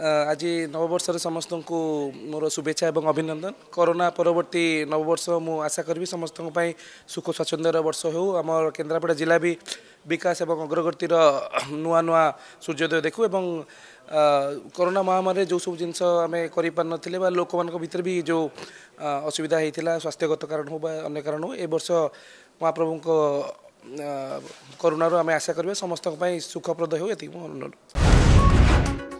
आज नवबर्ष समस्तु म शुभेच्छा अभिनन्दन करोना पर्वर्ती नवबर्ष म आशाकरि समस्तै सुख स्वाछन्द बर्ष हौ आम भी विकास बिकासम्म अग्रगतिर नुवा नुवा सूर्योदय देखु ए कोरोना जो सब जिनिस आमे गरिपे लोक भी जो असुविधा है स्वास्थ्यगत कारण हौ अन्य कारण हौ एबर्ष महाप्रभु कम आशाकर समस्तै सुखप्रद हौ यति म